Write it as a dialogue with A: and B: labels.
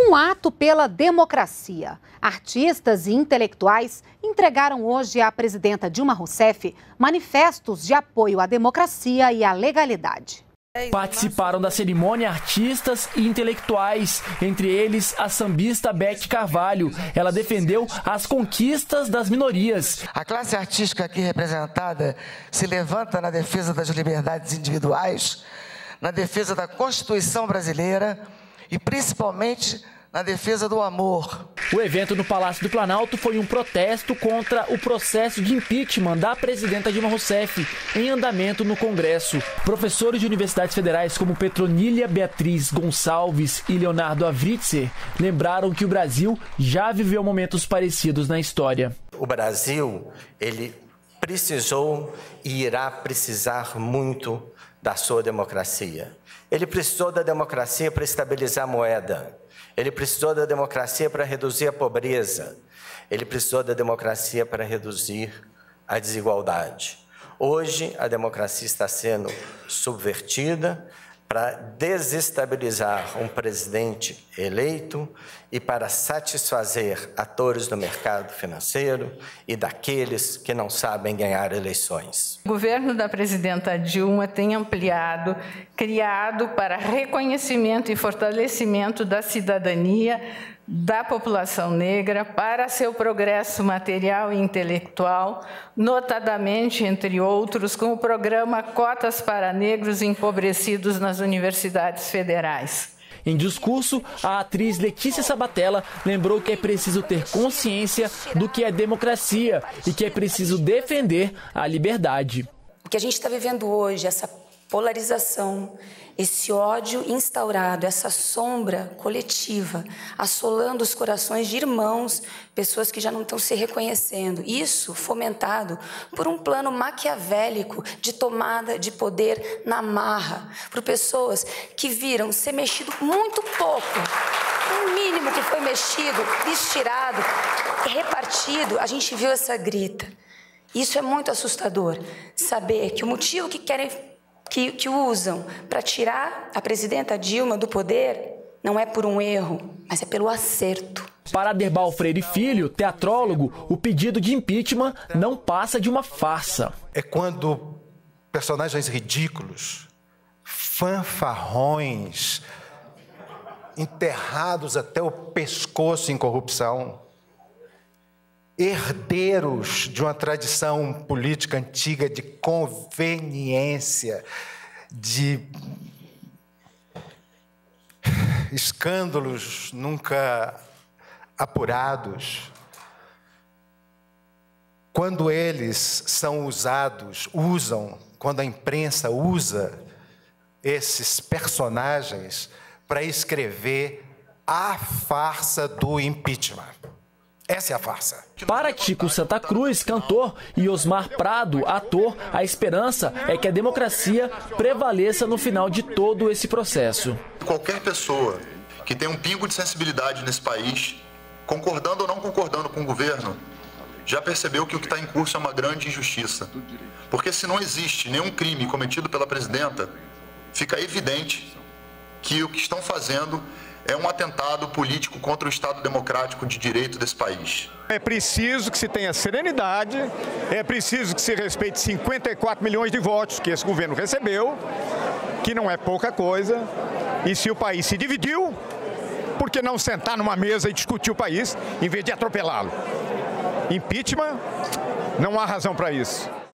A: Um ato pela democracia. Artistas e intelectuais entregaram hoje à presidenta Dilma Rousseff manifestos de apoio à democracia e à legalidade.
B: Participaram da cerimônia artistas e intelectuais, entre eles a sambista Beth Carvalho. Ela defendeu as conquistas das minorias.
C: A classe artística aqui representada se levanta na defesa das liberdades individuais, na defesa da Constituição brasileira e principalmente na defesa do amor.
B: O evento no Palácio do Planalto foi um protesto contra o processo de impeachment da presidenta Dilma Rousseff em andamento no Congresso. Professores de universidades federais como Petronília Beatriz Gonçalves e Leonardo Avritzer lembraram que o Brasil já viveu momentos parecidos na história.
D: O Brasil, ele precisou e irá precisar muito da sua democracia. Ele precisou da democracia para estabilizar a moeda. Ele precisou da democracia para reduzir a pobreza. Ele precisou da democracia para reduzir a desigualdade. Hoje, a democracia está sendo subvertida, para desestabilizar um presidente eleito e para satisfazer atores do mercado financeiro e daqueles que não sabem ganhar eleições.
E: O governo da presidenta Dilma tem ampliado, criado para reconhecimento e fortalecimento da cidadania da população negra para seu progresso material e intelectual, notadamente, entre outros, com o programa Cotas para Negros Empobrecidos nas Universidades Federais.
B: Em discurso, a atriz Letícia Sabatella lembrou que é preciso ter consciência do que é democracia e que é preciso defender a liberdade.
F: O que a gente está vivendo hoje, essa polarização, esse ódio instaurado, essa sombra coletiva, assolando os corações de irmãos, pessoas que já não estão se reconhecendo. Isso fomentado por um plano maquiavélico de tomada de poder na marra, por pessoas que viram ser mexido muito pouco. O mínimo que foi mexido, estirado, repartido, a gente viu essa grita. Isso é muito assustador, saber que o motivo que querem que, que usam para tirar a presidenta Dilma do poder não é por um erro, mas é pelo acerto.
B: Para Aderbal Freire Filho, teatrólogo, o pedido de impeachment não passa de uma farsa.
G: É quando personagens ridículos, fanfarrões, enterrados até o pescoço em corrupção, herdeiros de uma tradição política antiga de conveniência, de escândalos nunca apurados. Quando eles são usados, usam, quando a imprensa usa esses personagens para escrever a farsa do impeachment. Essa é a farsa.
B: Para Tico Santa Cruz, cantor, e Osmar Prado, ator, a esperança é que a democracia prevaleça no final de todo esse processo.
H: Qualquer pessoa que tem um pingo de sensibilidade nesse país, concordando ou não concordando com o governo, já percebeu que o que está em curso é uma grande injustiça. Porque se não existe nenhum crime cometido pela presidenta, fica evidente que o que estão fazendo é um atentado político contra o Estado democrático de direito desse país.
I: É preciso que se tenha serenidade, é preciso que se respeite 54 milhões de votos que esse governo recebeu, que não é pouca coisa, e se o país se dividiu, por que não sentar numa mesa e discutir o país em vez de atropelá-lo? Impeachment, não há razão para isso.